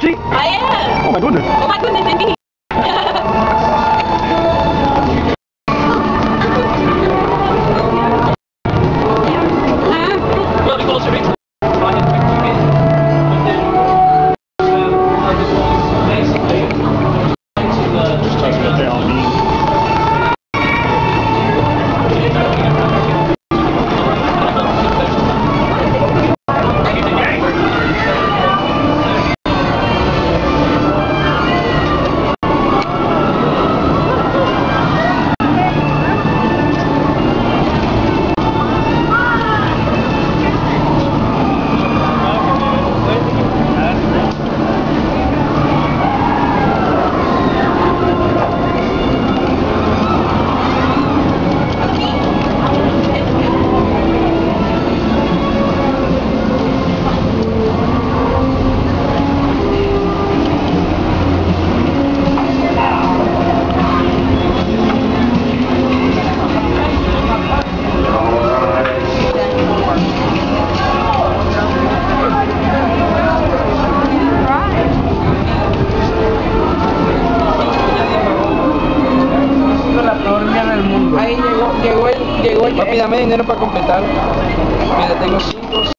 cheat? I am. Oh my goodness. Oh my goodness, indeed. Well, Llegó, llegó el, llegó el... Papi, dame dinero para completar. Mira, tengo 5,